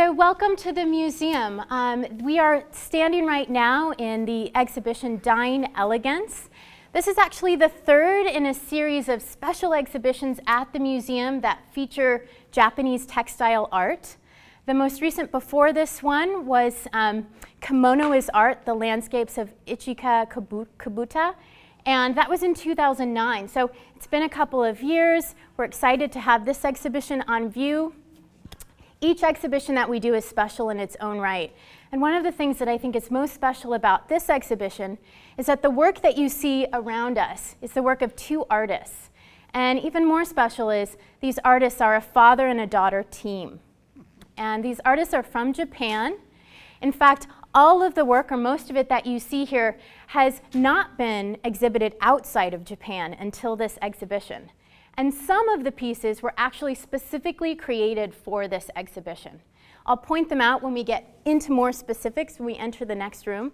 So welcome to the museum. Um, we are standing right now in the exhibition Dyeing Elegance. This is actually the third in a series of special exhibitions at the museum that feature Japanese textile art. The most recent before this one was um, Kimono is Art, the landscapes of Itchiku Kubota, and that was in 2009. So it's been a couple of years. We're excited to have this exhibition on view. Each exhibition that we do is special in its own right. And one of the things that I think is most special about this exhibition is that the work that you see around us is the work of two artists. And even more special is these artists are a father and a daughter team. And these artists are from Japan. In fact, all of the work, or most of it that you see here, has not been exhibited outside of Japan until this exhibition. And some of the pieces were actually specifically created for this exhibition. I'll point them out when we get into more specifics when we enter the next room.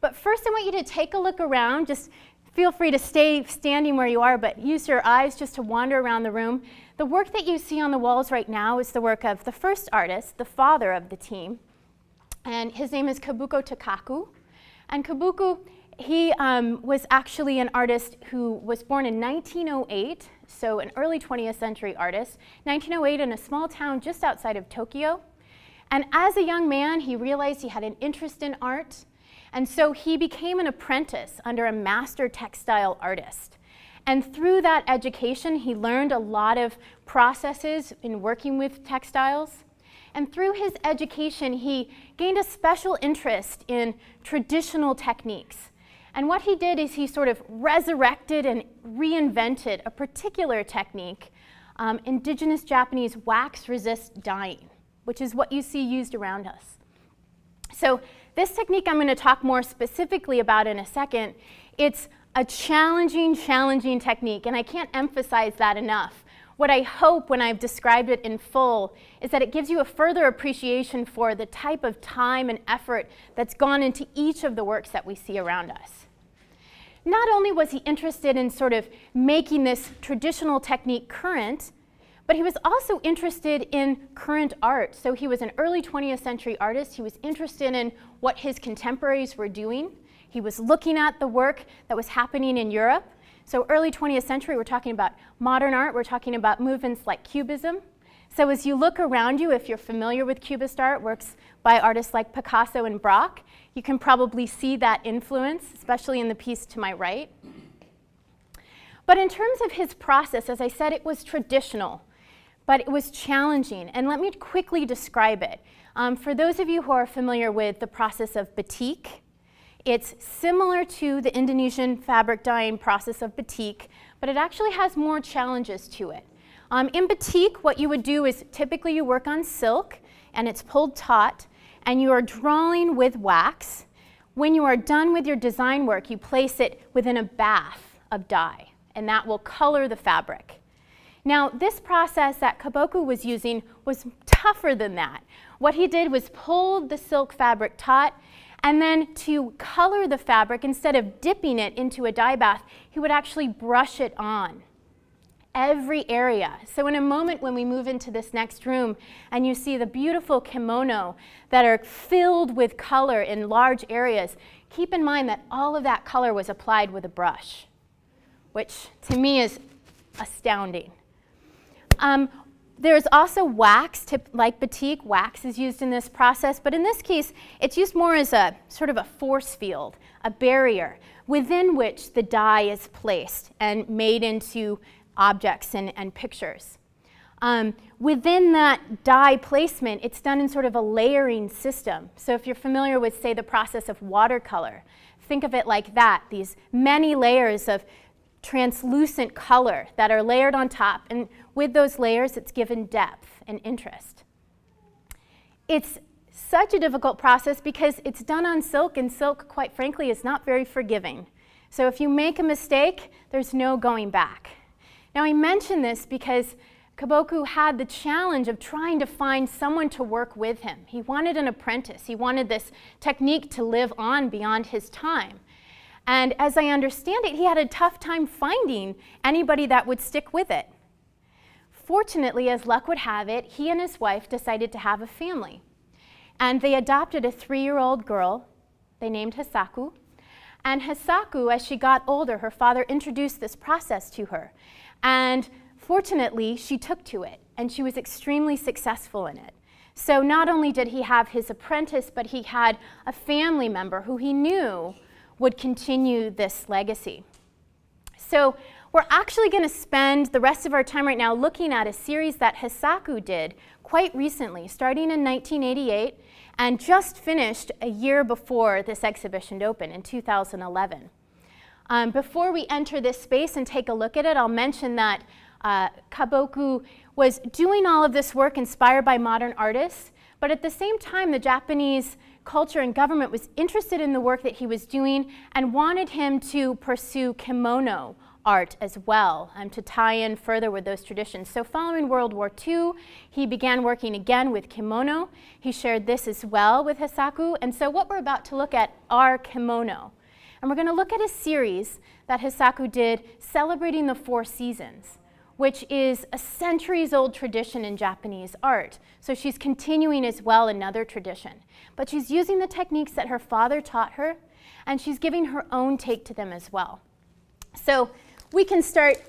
But first I want you to take a look around. Just feel free to stay standing where you are, but use your eyes just to wander around the room. The work that you see on the walls right now is the work of the first artist, the father of the team. And his name is Kabuko Takaku. And Kabuko, he um, was actually an artist who was born in 1908, so an early 20th century artist, 1908 in a small town just outside of Tokyo. And as a young man, he realized he had an interest in art, and so he became an apprentice under a master textile artist. And through that education, he learned a lot of processes in working with textiles. And through his education, he gained a special interest in traditional techniques. And what he did is he sort of resurrected and reinvented a particular technique, um, indigenous Japanese wax resist dyeing which is what you see used around us. So this technique I'm going to talk more specifically about in a second. It's a challenging, challenging technique, and I can't emphasize that enough. What I hope when I've described it in full is that it gives you a further appreciation for the type of time and effort that's gone into each of the works that we see around us. Not only was he interested in sort of making this traditional technique current, but he was also interested in current art. So he was an early 20th century artist. He was interested in what his contemporaries were doing. He was looking at the work that was happening in Europe. So early 20th century, we're talking about modern art. We're talking about movements like Cubism. So as you look around you, if you're familiar with Cubist art, works by artists like Picasso and Braque, you can probably see that influence, especially in the piece to my right. But in terms of his process, as I said, it was traditional but it was challenging. And let me quickly describe it. Um, for those of you who are familiar with the process of batik, it's similar to the Indonesian fabric dyeing process of batik, but it actually has more challenges to it. Um, in batik, what you would do is typically you work on silk, and it's pulled taut, and you are drawing with wax. When you are done with your design work, you place it within a bath of dye, and that will color the fabric. Now, this process that Kabuko was using was tougher than that. What he did was pull the silk fabric taut, and then to color the fabric, instead of dipping it into a dye bath, he would actually brush it on every area. So in a moment when we move into this next room and you see the beautiful kimono that are filled with color in large areas, keep in mind that all of that color was applied with a brush, which to me is astounding. Um, there's also wax, tip, like batik, wax is used in this process, but in this case, it's used more as a sort of a force field, a barrier, within which the dye is placed and made into objects and, and pictures. Um, within that dye placement, it's done in sort of a layering system. So if you're familiar with, say, the process of watercolor, think of it like that, these many layers of translucent color that are layered on top. And with those layers, it's given depth and interest. It's such a difficult process because it's done on silk, and silk, quite frankly, is not very forgiving. So if you make a mistake, there's no going back. Now, I mention this because Kabuko had the challenge of trying to find someone to work with him. He wanted an apprentice. He wanted this technique to live on beyond his time. And as I understand it, he had a tough time finding anybody that would stick with it. Fortunately, as luck would have it, he and his wife decided to have a family. And they adopted a three year old girl they named Hisaku. And Hisaku, as she got older, her father introduced this process to her. And fortunately, she took to it, and she was extremely successful in it. So not only did he have his apprentice, but he had a family member who he knew would continue this legacy. So we're actually going to spend the rest of our time right now looking at a series that Hisaku did quite recently, starting in 1988 and just finished a year before this exhibition opened in 2011. Um, before we enter this space and take a look at it, I'll mention that uh, Kaboku was doing all of this work inspired by modern artists, but at the same time, the Japanese culture and government was interested in the work that he was doing and wanted him to pursue kimono art as well um, to tie in further with those traditions. So following World War II, he began working again with kimono. He shared this as well with Hisaku. And so what we're about to look at are kimono. And we're going to look at a series that Hisaku did celebrating the four seasons which is a centuries old tradition in Japanese art. So she's continuing as well another tradition. But she's using the techniques that her father taught her, and she's giving her own take to them as well. So we can start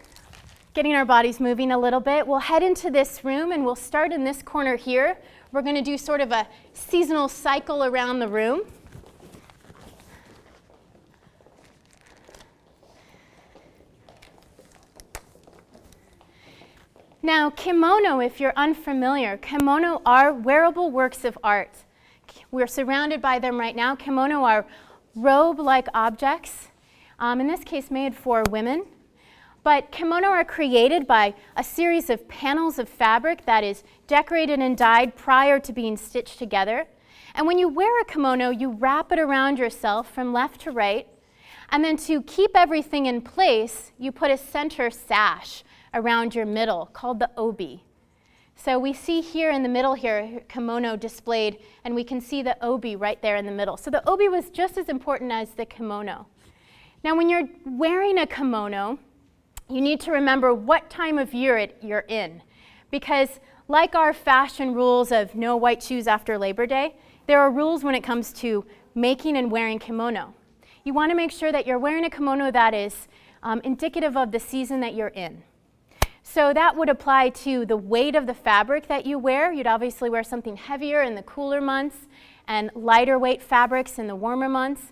getting our bodies moving a little bit. We'll head into this room and we'll start in this corner here. We're going to do sort of a seasonal cycle around the room. Now, kimono, if you're unfamiliar, kimono are wearable works of art. We're surrounded by them right now. Kimono are robe-like objects, um, in this case made for women. But kimono are created by a series of panels of fabric that is decorated and dyed prior to being stitched together. And when you wear a kimono, you wrap it around yourself from left to right. And then to keep everything in place, you put a center sash around your middle called the obi. So we see here in the middle here, kimono displayed, and we can see the obi right there in the middle. So the obi was just as important as the kimono. Now when you're wearing a kimono, you need to remember what time of year it, you're in. Because like our fashion rules of no white shoes after Labor Day, there are rules when it comes to making and wearing kimono. You want to make sure that you're wearing a kimono that is um, indicative of the season that you're in. So that would apply to the weight of the fabric that you wear. You'd obviously wear something heavier in the cooler months and lighter weight fabrics in the warmer months.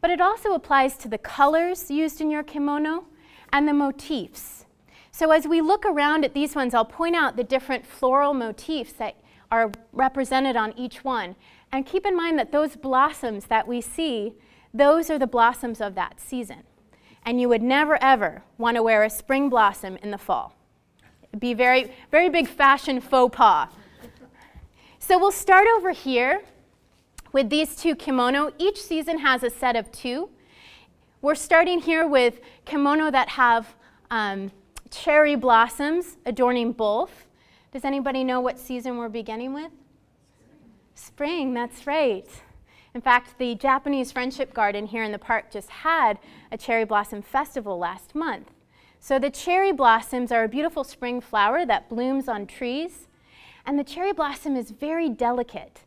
But it also applies to the colors used in your kimono and the motifs. So as we look around at these ones, I'll point out the different floral motifs that are represented on each one. And keep in mind that those blossoms that we see, those are the blossoms of that season. And you would never ever want to wear a spring blossom in the fall be very, very big fashion faux pas. So we'll start over here with these two kimono. Each season has a set of two. We're starting here with kimono that have um, cherry blossoms adorning both. Does anybody know what season we're beginning with? Spring, that's right. In fact, the Japanese Friendship Garden here in the park just had a cherry blossom festival last month. So the cherry blossoms are a beautiful spring flower that blooms on trees. And the cherry blossom is very delicate.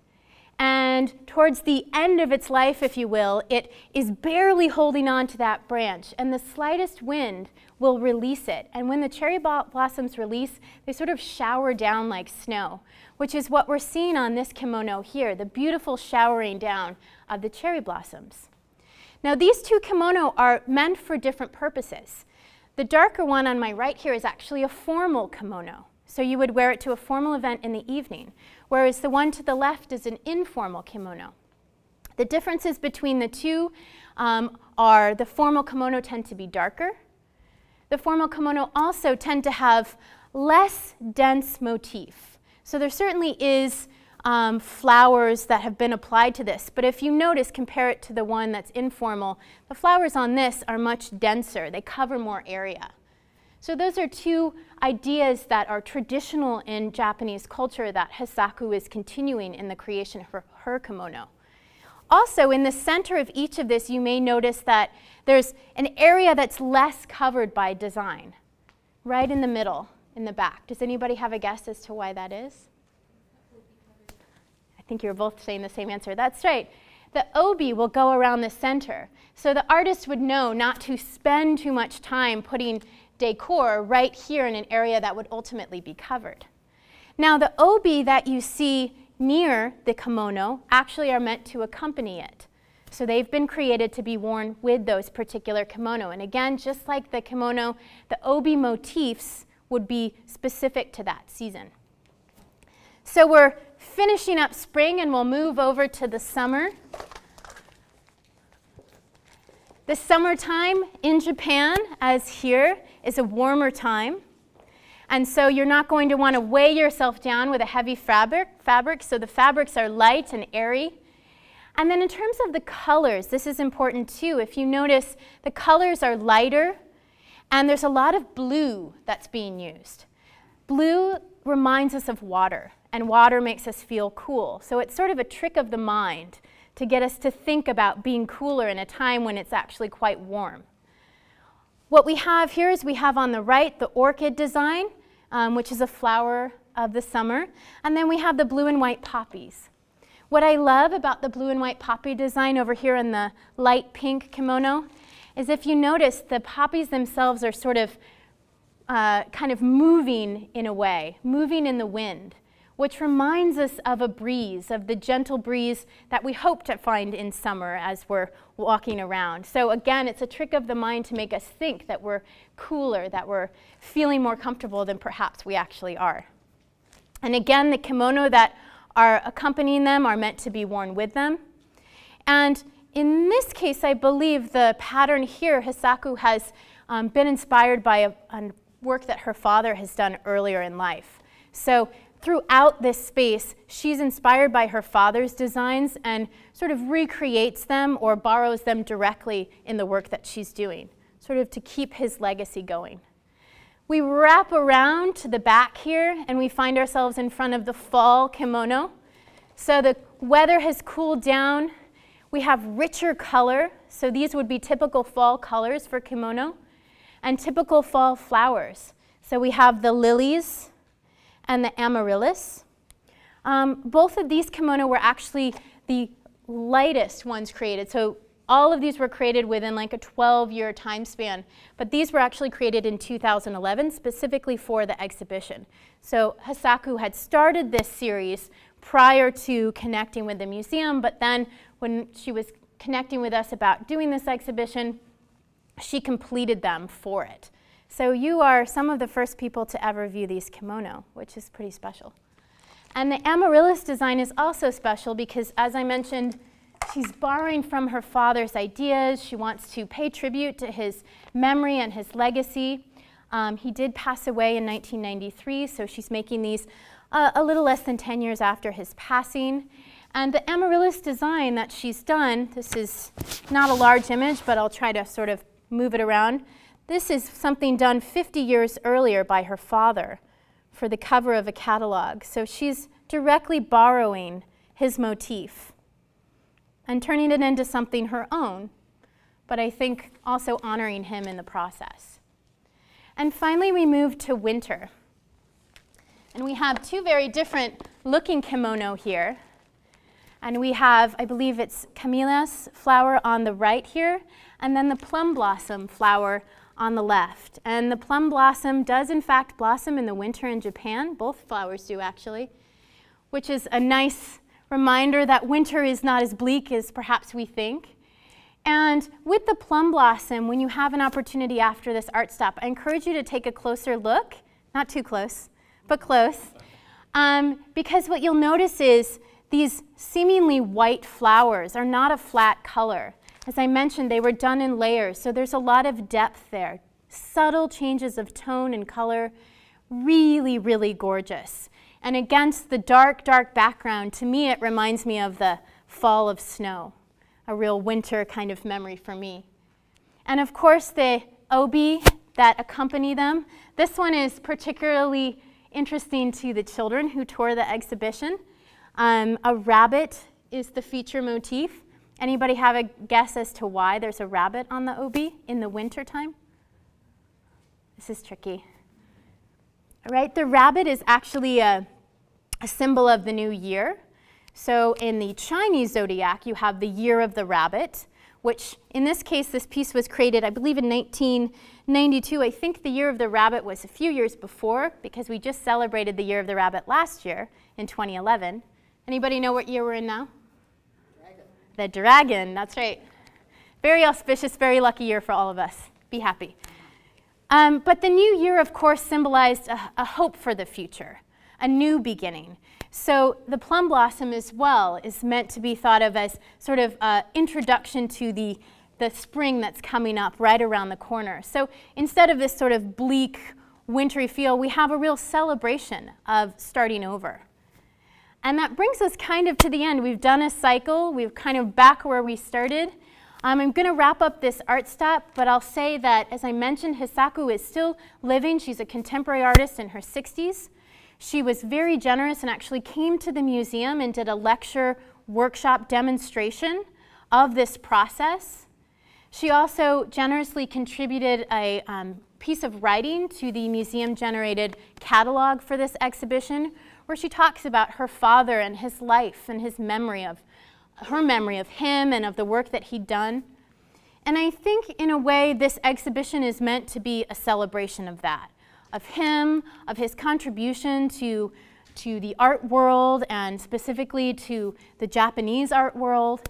And towards the end of its life, if you will, it is barely holding on to that branch. And the slightest wind will release it. And when the cherry blossoms release, they sort of shower down like snow, which is what we're seeing on this kimono here, the beautiful showering down of the cherry blossoms. Now, these two kimono are meant for different purposes. The darker one on my right here is actually a formal kimono. So you would wear it to a formal event in the evening, whereas the one to the left is an informal kimono. The differences between the two um, are the formal kimono tend to be darker. The formal kimono also tend to have less dense motif. So there certainly is um, flowers that have been applied to this. But if you notice, compare it to the one that's informal, the flowers on this are much denser. They cover more area. So those are two ideas that are traditional in Japanese culture that Hisaku is continuing in the creation of her, her kimono. Also, in the center of each of this, you may notice that there's an area that's less covered by design, right in the middle, in the back. Does anybody have a guess as to why that is? I think you're both saying the same answer. That's right. The obi will go around the center. So the artist would know not to spend too much time putting decor right here in an area that would ultimately be covered. Now the obi that you see near the kimono actually are meant to accompany it. So they've been created to be worn with those particular kimono. And again, just like the kimono, the obi motifs would be specific to that season. So we're finishing up spring and we'll move over to the summer. The summertime in Japan, as here, is a warmer time. And so you're not going to want to weigh yourself down with a heavy fabric, fabric. So the fabrics are light and airy. And then in terms of the colors, this is important too. If you notice, the colors are lighter and there's a lot of blue that's being used. Blue reminds us of water, and water makes us feel cool. So it's sort of a trick of the mind to get us to think about being cooler in a time when it's actually quite warm. What we have here is we have on the right the orchid design, um, which is a flower of the summer, and then we have the blue and white poppies. What I love about the blue and white poppy design over here in the light pink kimono is if you notice the poppies themselves are sort of uh, kind of moving in a way, moving in the wind which reminds us of a breeze, of the gentle breeze that we hope to find in summer as we're walking around. So again, it's a trick of the mind to make us think that we're cooler, that we're feeling more comfortable than perhaps we actually are. And again, the kimono that are accompanying them are meant to be worn with them. And in this case, I believe the pattern here, Hisaku has um, been inspired by a, a work that her father has done earlier in life. So throughout this space, she's inspired by her father's designs and sort of recreates them or borrows them directly in the work that she's doing, sort of to keep his legacy going. We wrap around to the back here and we find ourselves in front of the fall kimono. So the weather has cooled down. We have richer color. So these would be typical fall colors for kimono and typical fall flowers. So we have the lilies, and the amaryllis. Um, both of these kimono were actually the lightest ones created. So all of these were created within like a 12-year time span, but these were actually created in 2011 specifically for the exhibition. So Hisaku had started this series prior to connecting with the museum, but then when she was connecting with us about doing this exhibition, she completed them for it. So you are some of the first people to ever view these kimono, which is pretty special. And the amaryllis design is also special because, as I mentioned, she's borrowing from her father's ideas. She wants to pay tribute to his memory and his legacy. Um, he did pass away in 1993, so she's making these uh, a little less than 10 years after his passing. And the amaryllis design that she's done, this is not a large image, but I'll try to sort of move it around. This is something done 50 years earlier by her father for the cover of a catalog. So she's directly borrowing his motif and turning it into something her own, but I think also honoring him in the process. And finally, we move to winter. And we have two very different looking kimono here. And we have, I believe it's camellias flower on the right here, and then the plum blossom flower on the left. And the plum blossom does in fact blossom in the winter in Japan. Both flowers do actually, which is a nice reminder that winter is not as bleak as perhaps we think. And with the plum blossom, when you have an opportunity after this art stop, I encourage you to take a closer look, not too close, but close, um, because what you'll notice is these seemingly white flowers are not a flat color. As I mentioned, they were done in layers, so there's a lot of depth there. Subtle changes of tone and color, really, really gorgeous. And against the dark, dark background, to me it reminds me of the fall of snow, a real winter kind of memory for me. And of course, the obi that accompany them. This one is particularly interesting to the children who tour the exhibition. Um, a rabbit is the feature motif. Anybody have a guess as to why there's a rabbit on the obi in the winter time? This is tricky. All right, the rabbit is actually a, a symbol of the new year. So in the Chinese zodiac, you have the year of the rabbit, which in this case, this piece was created, I believe, in 1992. I think the year of the rabbit was a few years before because we just celebrated the year of the rabbit last year in 2011. Anybody know what year we're in now? The dragon, that's right. Very auspicious, very lucky year for all of us. Be happy. Um, but the new year, of course, symbolized a, a hope for the future, a new beginning. So the plum blossom as well is meant to be thought of as sort of an introduction to the, the spring that's coming up right around the corner. So instead of this sort of bleak, wintry feel, we have a real celebration of starting over. And that brings us kind of to the end. We've done a cycle. We've kind of back where we started. Um, I'm going to wrap up this art stop, but I'll say that, as I mentioned, Hisaku is still living. She's a contemporary artist in her 60s. She was very generous and actually came to the museum and did a lecture workshop demonstration of this process. She also generously contributed a um, piece of writing to the museum-generated catalog for this exhibition, where she talks about her father and his life and his memory of her memory of him and of the work that he'd done. And I think in a way this exhibition is meant to be a celebration of that of him, of his contribution to, to the art world and specifically to the Japanese art world.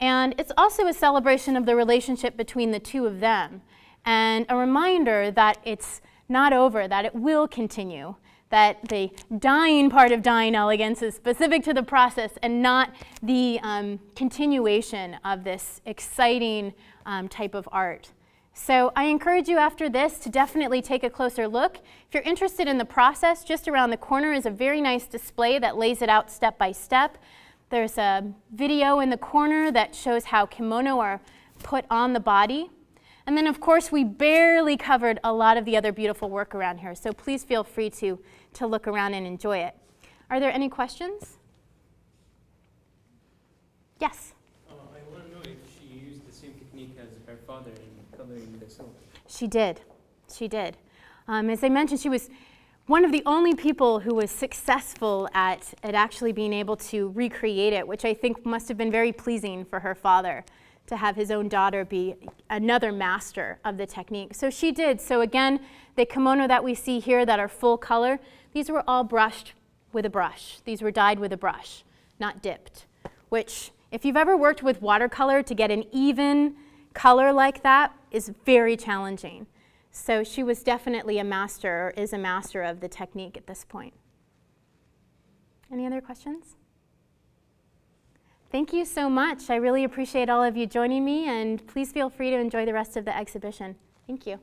And it's also a celebration of the relationship between the two of them and a reminder that it's not over, that it will continue, that the dyeing part of dyeing elegance is specific to the process and not the um, continuation of this exciting um, type of art. So I encourage you after this to definitely take a closer look. If you're interested in the process, just around the corner is a very nice display that lays it out step by step. There's a video in the corner that shows how kimono are put on the body. And then of course we barely covered a lot of the other beautiful work around here, so please feel free to, to look around and enjoy it. Are there any questions? Yes? Uh, I want to know if she used the same technique as her father in coloring the silk. She did. She did. Um, as I mentioned, she was one of the only people who was successful at, at actually being able to recreate it, which I think must have been very pleasing for her father to have his own daughter be another master of the technique. So she did. So again, the kimono that we see here that are full color, these were all brushed with a brush. These were dyed with a brush, not dipped, which if you've ever worked with watercolor to get an even color like that is very challenging. So she was definitely a master, or is a master of the technique at this point. Any other questions? Thank you so much. I really appreciate all of you joining me, and please feel free to enjoy the rest of the exhibition. Thank you.